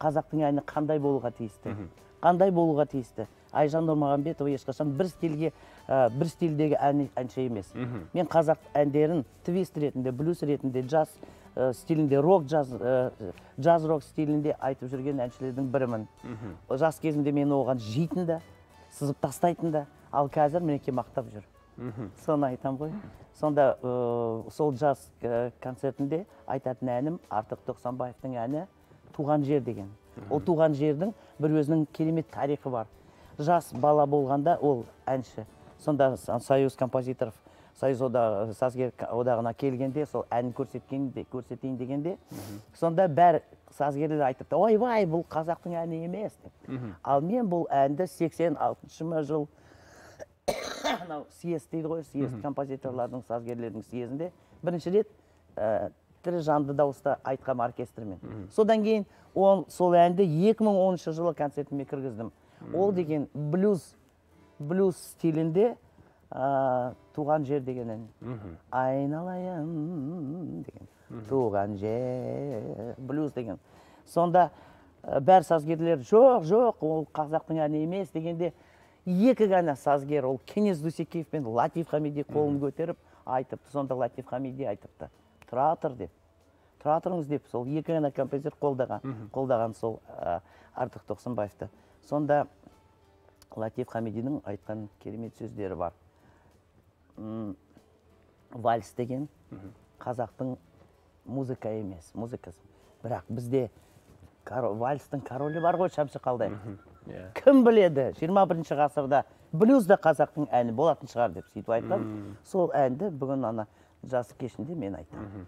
қазақтың әні қандай болуға тиісті? Қандай болуға тиісті? Айжан нұрмағамбетова ешқашан бір стильге ә, бір стильдегі ән, әнші емес. Мен қазақ әндерін твист ретінде блюз ретінде джаз ә, стилінде рок джаз ә, джаз рок стилінде айтып жүрген әншілердің бірімін. Жас кезімде мен оған жейтін да сызып тастайтын да. Ал қазір мінекей мақтап жүр. Соны айтамын ғой. Сонда ә, сол жаз ә, концертінде айтатын әнім артық тоқсанбаевтың әні. Туған жер деген. Ол туған жердің бір өзінің керемет тарихы бар. Жас бала болғанда ол әнші. Сонда союз композиторов союз одағы сазгер одағына келгенде сол әнін көрсеткенде көрсетейін дегенде сонда бәрі сазгерлер айтыпты ойбай бұл қазақтың әні емес деп. Ал мен бұл әнді 86 ма жыл анау съезд дейді ғой съезд композиторлардың сазгерлердің съезінде бірінші рет ә, тірі жанды дауыста айтқам оркестрмен. Содан кейін ол сол әнді 2010 жылы концертіме кіргіздім. Ол деген блюз блюз стилінде ә, туған жер деген ән. Айналайын деген. Туған жер блюз деген. Сонда ә, бәр сазгерлер жоқ жоқ ол қазақтың әні емес дегенде екі ғана сазгер ол кеңес дүйсекеев пен латиф хамиди қолын көтеріп айтыпты. Сонда латиф хамиди айтыпты. Тұра тұр деп. Тұра тұрыңыз деп сол екі ғана композитор қолдаған қолдаған сол ә, артық тоқсанбаевты. Сонда латиф хамидидің айтқан керемет сөздері бар. Вальс деген қазақтың музыка емес музыкасы. Бірақ бізде вальстың королі бар ғой шәмші қалдаев иә. Кім біледі? 21 ғасырда блюз да қазақтың әні болатын шығар деп сөйтіп айтқан. Сол әнді бүгін ана жас кешінде мен айтамын.